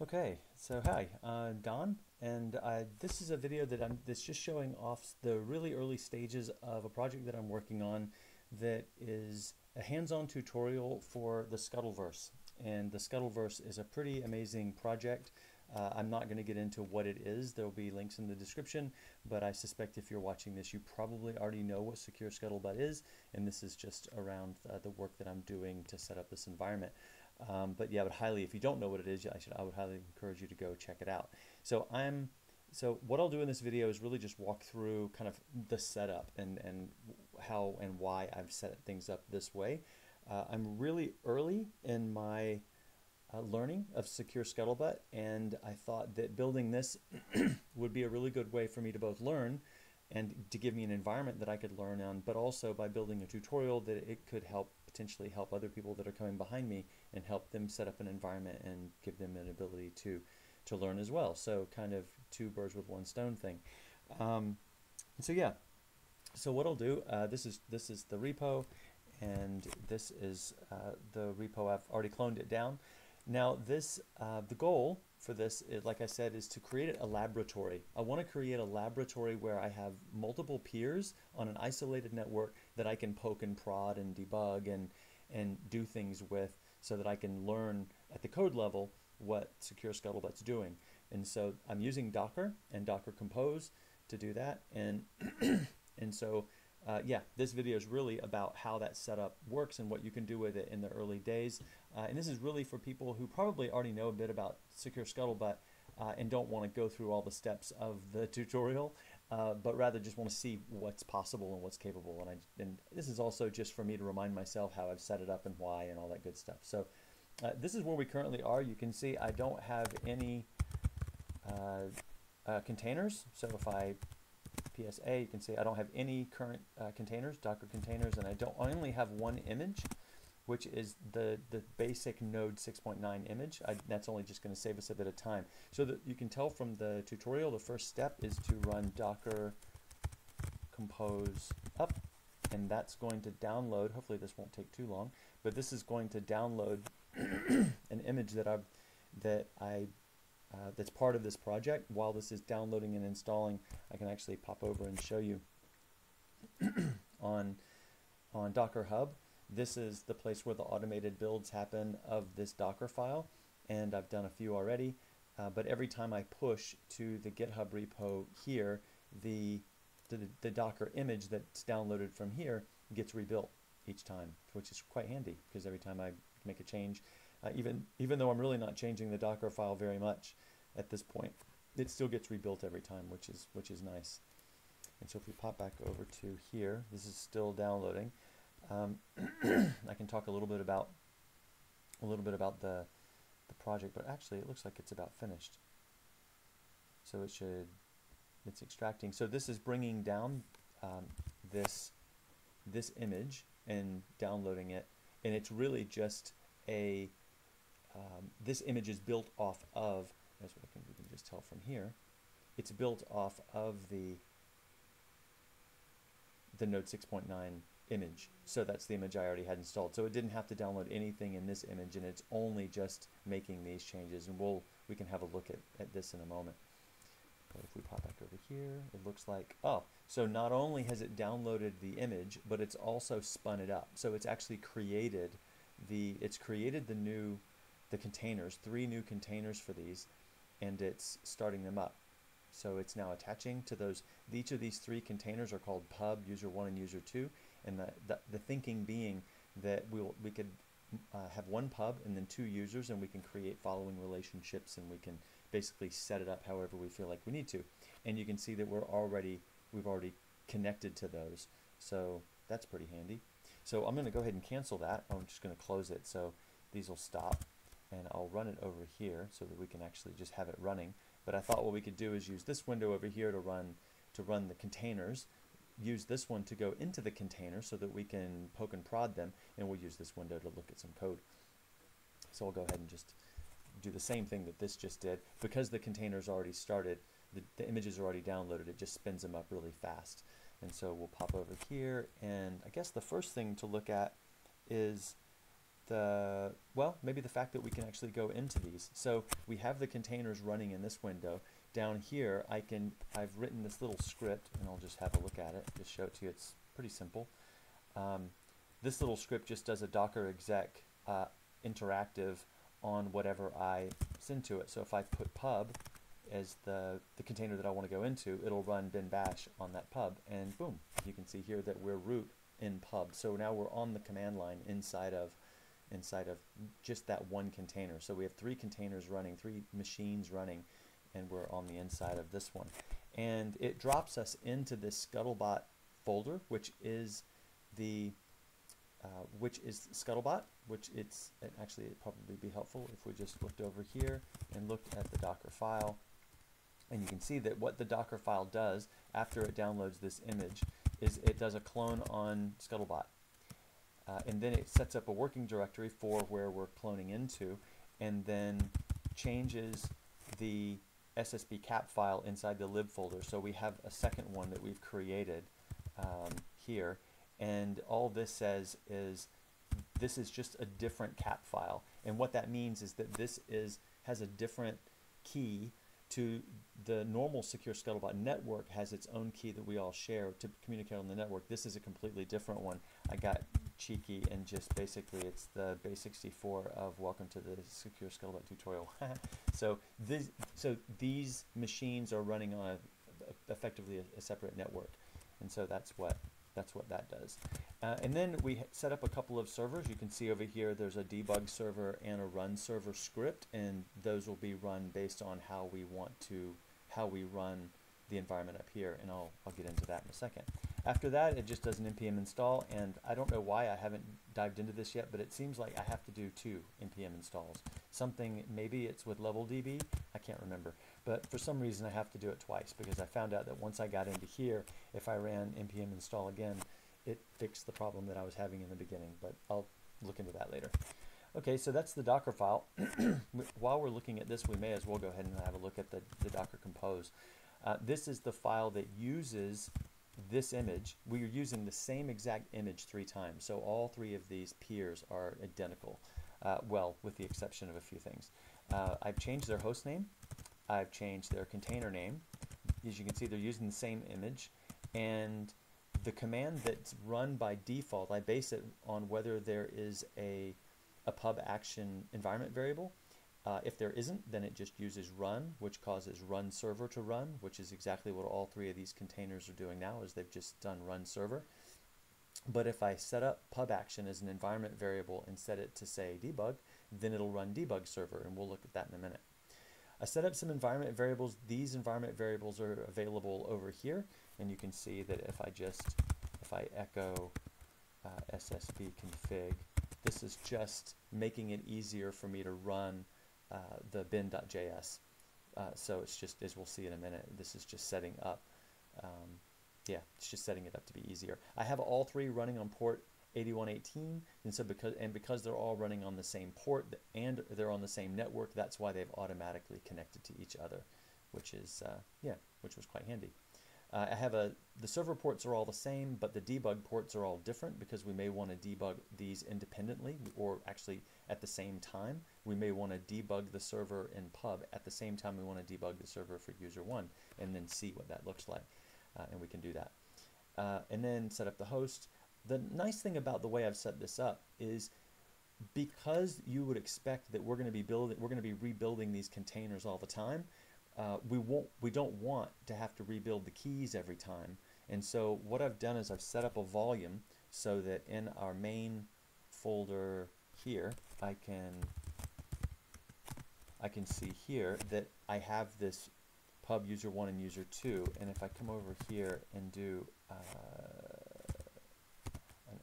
Okay, so hi, uh, Don, and uh, this is a video that I'm that's just showing off the really early stages of a project that I'm working on that is a hands-on tutorial for the Scuttleverse. And the Scuttleverse is a pretty amazing project. Uh, I'm not going to get into what it is. There will be links in the description, but I suspect if you're watching this, you probably already know what Secure Scuttlebutt is, and this is just around uh, the work that I'm doing to set up this environment. Um, but yeah, but highly, if you don't know what it is, I should, I would highly encourage you to go check it out. So I'm, so what I'll do in this video is really just walk through kind of the setup and, and how and why I've set things up this way. Uh, I'm really early in my uh, learning of Secure Scuttlebutt, and I thought that building this would be a really good way for me to both learn and to give me an environment that I could learn on, but also by building a tutorial that it could help potentially help other people that are coming behind me and help them set up an environment and give them an ability to to learn as well. So kind of two birds with one stone thing. Um, so yeah, so what I'll do, uh, this is this is the repo, and this is uh, the repo. I've already cloned it down. Now this, uh, the goal for this, is, like I said, is to create a laboratory. I want to create a laboratory where I have multiple peers on an isolated network that I can poke and prod and debug and, and do things with so that I can learn at the code level what Secure Scuttlebutt's doing. And so I'm using Docker and Docker Compose to do that. And, and so uh, yeah, this video is really about how that setup works and what you can do with it in the early days. Uh, and this is really for people who probably already know a bit about Secure Scuttlebutt uh, and don't want to go through all the steps of the tutorial, uh, but rather just want to see what's possible and what's capable. And, I, and this is also just for me to remind myself how I've set it up and why and all that good stuff. So uh, this is where we currently are. You can see I don't have any uh, containers. So if I PSA, you can see I don't have any current uh, containers, Docker containers, and I don't I only have one image, which is the, the basic node 6.9 image. I, that's only just going to save us a bit of time. So that you can tell from the tutorial, the first step is to run docker compose up, and that's going to download, hopefully this won't take too long, but this is going to download an image that I've that I uh, that's part of this project. While this is downloading and installing, I can actually pop over and show you on, on Docker Hub. This is the place where the automated builds happen of this Docker file, and I've done a few already. Uh, but every time I push to the GitHub repo here, the, the, the Docker image that's downloaded from here gets rebuilt each time, which is quite handy because every time I make a change, uh, even, even though I'm really not changing the Docker file very much at this point. It still gets rebuilt every time, which is, which is nice. And so if we pop back over to here, this is still downloading. Um, I can talk a little bit about a little bit about the the project, but actually it looks like it's about finished. So it should it's extracting. So this is bringing down um, this this image and downloading it, and it's really just a um, this image is built off of, as we can, we can just tell from here, it's built off of the the Node 6.9 image. So that's the image I already had installed. So it didn't have to download anything in this image and it's only just making these changes and we'll we can have a look at, at this in a moment. But if we pop back over here, it looks like, oh, so not only has it downloaded the image, but it's also spun it up. So it's actually created the, it's created the new the containers, three new containers for these, and it's starting them up. So it's now attaching to those, each of these three containers are called pub, user one and user two, and the, the, the thinking being that we'll, we could uh, have one pub and then two users and we can create following relationships and we can basically set it up however we feel like we need to. And you can see that we're already, we've already connected to those. So that's pretty handy. So I'm going to go ahead and cancel that. I'm just going to close it so these will stop and I'll run it over here so that we can actually just have it running. But I thought what we could do is use this window over here to run to run the containers, use this one to go into the container so that we can poke and prod them, and we'll use this window to look at some code. So I'll go ahead and just do the same thing that this just did. Because the container's already started, the, the images are already downloaded, it just spins them up really fast. And so we'll pop over here, and I guess the first thing to look at is the, well, maybe the fact that we can actually go into these. So we have the containers running in this window. Down here, I can, I've written this little script, and I'll just have a look at it, just show it to you. It's pretty simple. Um, this little script just does a docker exec uh, interactive on whatever I send to it. So if I put pub as the, the container that I want to go into, it'll run bin bash on that pub, and boom, you can see here that we're root in pub. So now we're on the command line inside of inside of just that one container. So we have three containers running, three machines running, and we're on the inside of this one. And it drops us into this Scuttlebot folder, which is the uh, which is Scuttlebot, which it's actually it'd probably be helpful if we just looked over here and looked at the Docker file. And you can see that what the Docker file does after it downloads this image is it does a clone on Scuttlebot. Uh, and then it sets up a working directory for where we're cloning into and then changes the SSB cap file inside the lib folder. So we have a second one that we've created um, here and all this says is this is just a different cap file and what that means is that this is has a different key to the normal secure scuttlebutt network has its own key that we all share to communicate on the network. This is a completely different one. I got cheeky and just basically it's the base 64 of welcome to the secure scuttlebutt tutorial. So this so these machines are running on a, effectively a, a separate network. And so that's what that's what that does. Uh, and then we set up a couple of servers. You can see over here there's a debug server and a run server script, and those will be run based on how we want to, how we run the environment up here, and I'll, I'll get into that in a second. After that, it just does an npm install, and I don't know why I haven't dived into this yet, but it seems like I have to do two npm installs. Something, maybe it's with LevelDB, I can't remember, but for some reason I have to do it twice because I found out that once I got into here, if I ran npm install again, it fixed the problem that I was having in the beginning, but I'll look into that later. Okay, so that's the Docker file. While we're looking at this, we may as well go ahead and have a look at the, the Docker Compose. Uh, this is the file that uses this image, we are using the same exact image three times. So all three of these peers are identical, uh, well, with the exception of a few things. Uh, I've changed their host name. I've changed their container name. As you can see, they're using the same image. And the command that's run by default, I base it on whether there is a, a pub action environment variable. Uh, if there isn't, then it just uses run, which causes run server to run, which is exactly what all three of these containers are doing now, is they've just done run server. But if I set up pub action as an environment variable and set it to say debug, then it'll run debug server, and we'll look at that in a minute. I set up some environment variables. These environment variables are available over here, and you can see that if I just, if I echo uh, ssb config, this is just making it easier for me to run uh, the bin.js. Uh, so it's just, as we'll see in a minute, this is just setting up, um, yeah, it's just setting it up to be easier. I have all three running on port 8118, and so because and because they're all running on the same port and they're on the same network, that's why they've automatically connected to each other, which is uh, yeah, which was quite handy. Uh, I have a, the server ports are all the same, but the debug ports are all different because we may want to debug these independently or actually at the same time. We may want to debug the server in pub at the same time we want to debug the server for user one and then see what that looks like. Uh, and we can do that. Uh, and then set up the host. The nice thing about the way I've set this up is because you would expect that we're going to be building, we're going to be rebuilding these containers all the time, uh, we won't we don't want to have to rebuild the keys every time. And so what I've done is I've set up a volume so that in our main folder here I can I can see here that I have this pub user 1 and user 2 and if I come over here and do uh,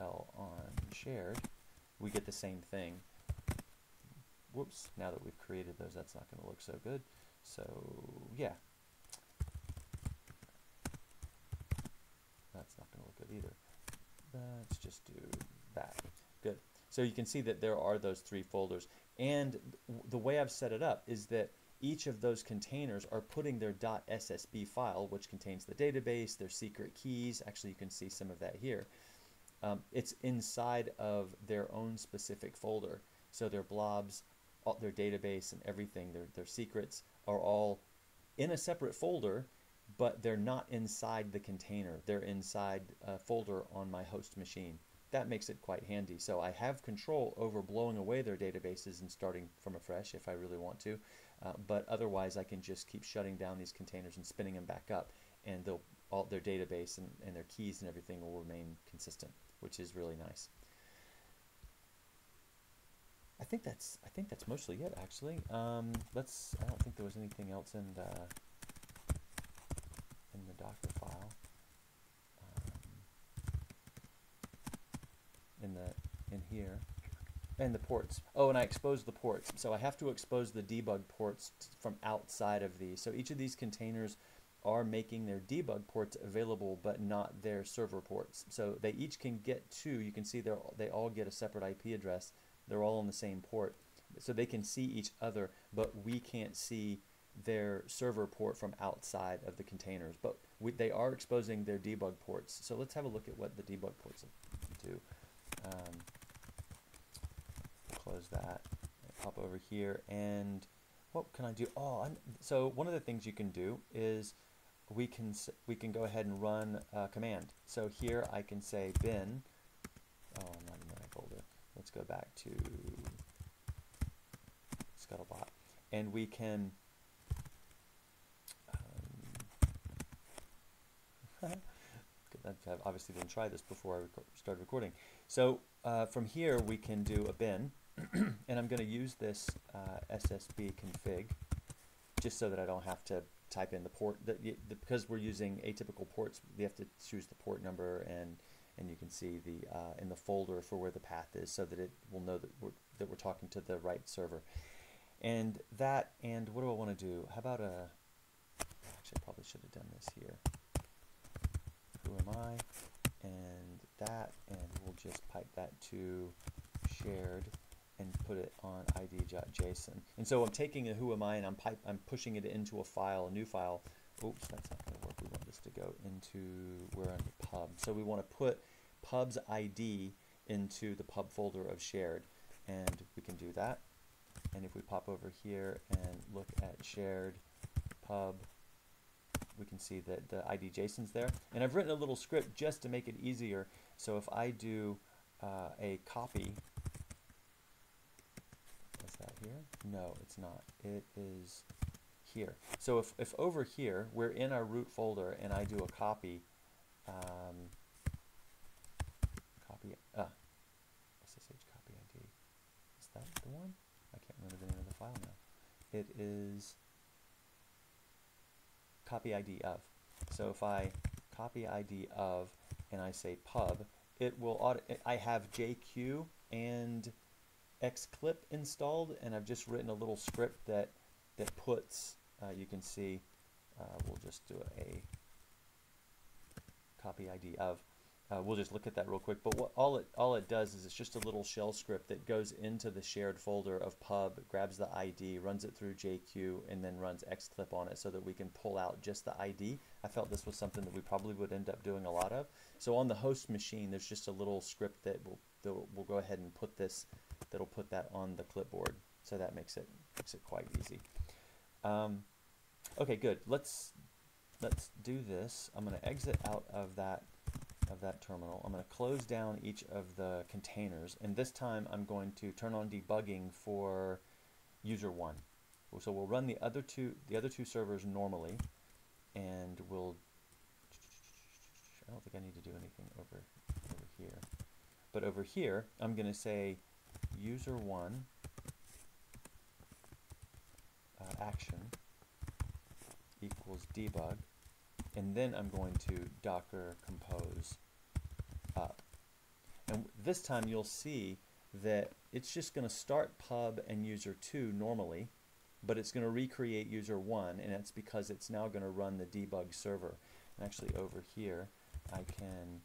L on shared we get the same thing whoops now that we've created those that's not going to look so good so yeah, that's not going to look good either. Let's just do that. Good. So you can see that there are those three folders. And the way I've set it up is that each of those containers are putting their .ssb file, which contains the database, their secret keys. Actually, you can see some of that here. Um, it's inside of their own specific folder. So their blobs, all, their database and everything, their, their secrets are all in a separate folder, but they're not inside the container. They're inside a folder on my host machine. That makes it quite handy. So I have control over blowing away their databases and starting from afresh if I really want to. Uh, but otherwise, I can just keep shutting down these containers and spinning them back up, and they'll all their database and, and their keys and everything will remain consistent, which is really nice. I think that's I think that's mostly it actually. Um, let's I don't think there was anything else in the in the Docker file. Um, in the in here and the ports. Oh, and I exposed the ports. So I have to expose the debug ports from outside of these. So each of these containers are making their debug ports available, but not their server ports. So they each can get two. You can see they they all get a separate IP address. They're all on the same port, so they can see each other, but we can't see their server port from outside of the containers. But we, they are exposing their debug ports. So let's have a look at what the debug ports do. Um, close that. Pop over here and what can I do? Oh, I'm, so one of the things you can do is we can we can go ahead and run a command. So here I can say bin. Oh, I'm not in the folder. Let's go back to Scuttlebot, and we can. Um, I've obviously didn't try this before I started recording. So uh, from here we can do a bin, and I'm going to use this uh, SSB config just so that I don't have to type in the port that the, because we're using atypical ports we have to choose the port number and and you can see the uh, in the folder for where the path is so that it will know that we're, that we're talking to the right server. And that and what do I want to do? How about a actually I probably should have done this here. Who am I? And that and we'll just pipe that to shared put it on id.json. And so I'm taking a who am I and I'm pipe, I'm pushing it into a file, a new file. Oops, that's not going to work. We want this to go into we're under pub. So we want to put pub's ID into the pub folder of shared, and we can do that. And if we pop over here and look at shared pub, we can see that the ID JSON's there. And I've written a little script just to make it easier. So if I do uh, a copy here? No, it's not. It is here. So if, if over here, we're in our root folder and I do a copy, um, copy, uh, SSH copy ID. Is that the one? I can't remember the name of the file now. It is copy ID of. So if I copy ID of and I say pub, it will auto, I have JQ and xclip installed and I've just written a little script that that puts uh, you can see uh, we'll just do a copy ID of uh, we'll just look at that real quick but what all it all it does is it's just a little shell script that goes into the shared folder of pub grabs the ID runs it through JQ and then runs xclip on it so that we can pull out just the ID I felt this was something that we probably would end up doing a lot of. So on the host machine there's just a little script that will that will go ahead and put this that'll put that on the clipboard. So that makes it makes it quite easy. Um, okay, good. Let's let's do this. I'm going to exit out of that of that terminal. I'm going to close down each of the containers, and this time I'm going to turn on debugging for user one. So we'll run the other two the other two servers normally, and we'll. I don't think I need to do anything over over here, but over here I'm going to say user one uh, action equals debug, and then I'm going to docker compose up. And this time you'll see that it's just going to start pub and user 2 normally, but it's going to recreate user 1, and that's because it's now going to run the debug server. And actually over here, I can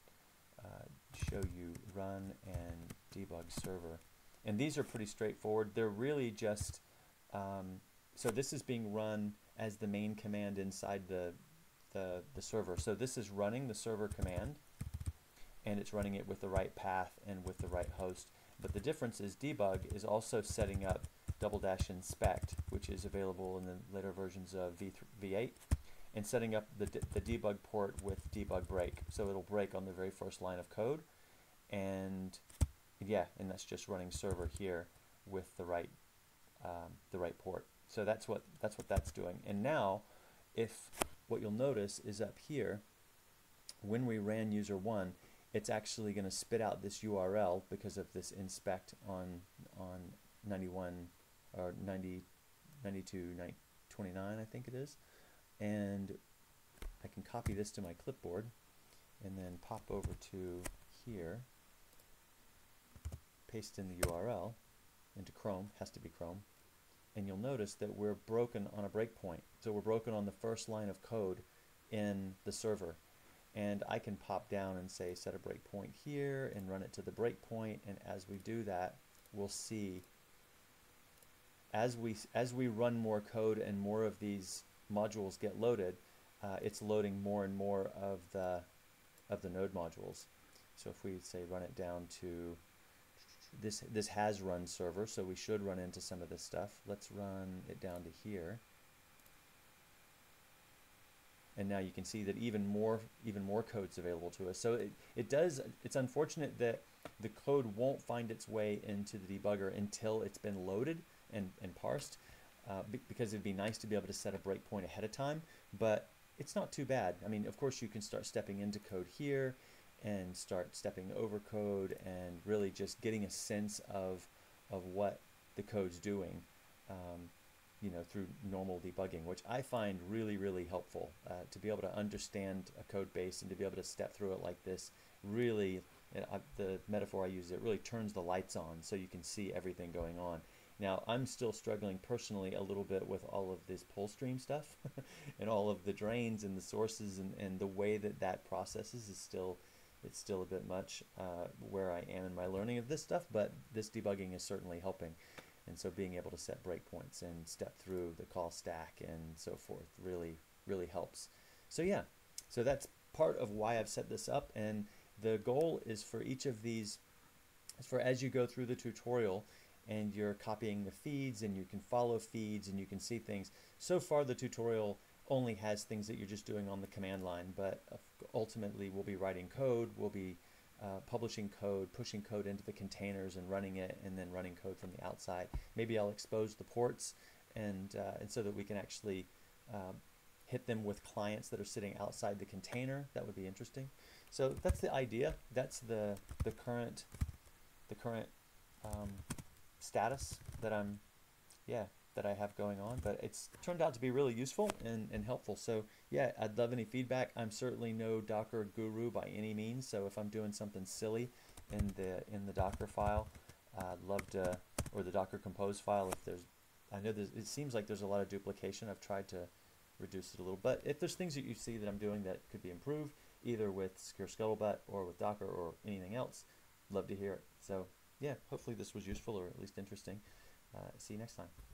uh, show you run and debug server. And these are pretty straightforward. They're really just, um, so this is being run as the main command inside the, the, the server. So this is running the server command. and it's running it with the right path and with the right host. But the difference is debug is also setting up double dash inspect, which is available in the later versions of V V8, and setting up the, the debug port with debug break. So it'll break on the very first line of code. And yeah, and that's just running server here with the right um, the right port. So that's what that's what that's doing. And now, if what you'll notice is up here, when we ran user one, it's actually going to spit out this URL because of this inspect on on 91 or 90, 92, 29, I think it is. And I can copy this to my clipboard and then pop over to here, paste in the URL into Chrome, has to be Chrome, and you'll notice that we're broken on a breakpoint. So we're broken on the first line of code in the server. And I can pop down and say set a breakpoint here and run it to the breakpoint. And as we do that, we'll see as we as we run more code and more of these modules get loaded, uh, it's loading more and more of the of the node modules. So if we say run it down to this this has run server, so we should run into some of this stuff. Let's run it down to here. And now you can see that even more even more code's available to us. So it, it does it's unfortunate that the code won't find its way into the debugger until it's been loaded and, and parsed uh, because it'd be nice to be able to set a breakpoint ahead of time, but it's not too bad. I mean, of course you can start stepping into code here and start stepping over code and really just getting a sense of of what the code's doing, um, you know, through normal debugging, which I find really, really helpful uh, to be able to understand a code base and to be able to step through it like this. Really, uh, the metaphor I use, it really turns the lights on so you can see everything going on. Now, I'm still struggling personally a little bit with all of this pull stream stuff and all of the drains and the sources and, and the way that that processes is still it's still a bit much uh, where I am in my learning of this stuff, but this debugging is certainly helping. And so being able to set breakpoints and step through the call stack and so forth really, really helps. So yeah, so that's part of why I've set this up. And the goal is for each of these, for as you go through the tutorial and you're copying the feeds and you can follow feeds and you can see things. So far the tutorial only has things that you're just doing on the command line, but ultimately we'll be writing code, we'll be uh, publishing code, pushing code into the containers and running it, and then running code from the outside. Maybe I'll expose the ports, and uh, and so that we can actually um, hit them with clients that are sitting outside the container. That would be interesting. So that's the idea. That's the the current the current um, status that I'm yeah that I have going on, but it's turned out to be really useful and, and helpful. So yeah, I'd love any feedback. I'm certainly no Docker guru by any means. So if I'm doing something silly in the in the Docker file, I'd love to, or the Docker compose file. If there's, I know there's, it seems like there's a lot of duplication. I've tried to reduce it a little, but if there's things that you see that I'm doing that could be improved, either with Secure Scuttlebutt or with Docker or anything else, love to hear it. So yeah, hopefully this was useful or at least interesting. Uh, see you next time.